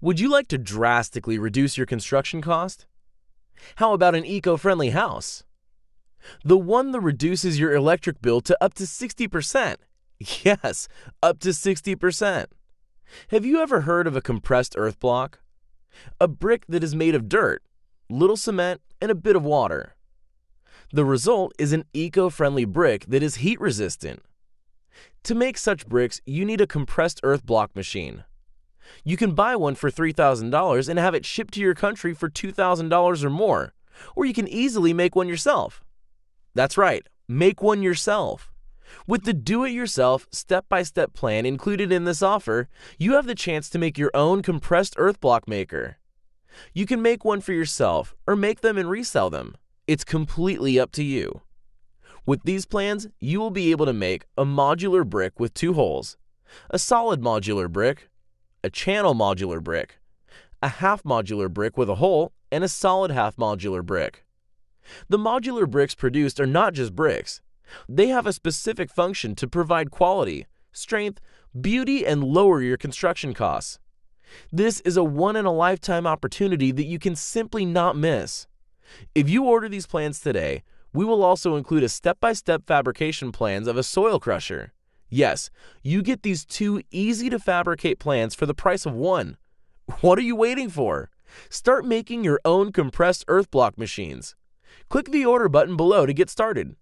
Would you like to drastically reduce your construction cost? How about an eco friendly house? The one that reduces your electric bill to up to 60%. Yes, up to 60%. Have you ever heard of a compressed earth block? A brick that is made of dirt, little cement, and a bit of water. The result is an eco friendly brick that is heat resistant. To make such bricks, you need a compressed earth block machine. You can buy one for $3,000 and have it shipped to your country for $2,000 or more, or you can easily make one yourself. That's right, make one yourself. With the do it yourself, step by step plan included in this offer, you have the chance to make your own compressed earth block maker. You can make one for yourself or make them and resell them. It's completely up to you. With these plans, you will be able to make a modular brick with two holes, a solid modular brick, a channel modular brick, a half modular brick with a hole, and a solid half modular brick. The modular bricks produced are not just bricks, they have a specific function to provide quality, strength, beauty, and lower your construction costs. This is a one in a lifetime opportunity that you can simply not miss. If you order these plans today, we will also include a step by step fabrication plans of a soil crusher. Yes, you get these two easy to fabricate plans for the price of one. What are you waiting for? Start making your own compressed earth block machines. Click the order button below to get started.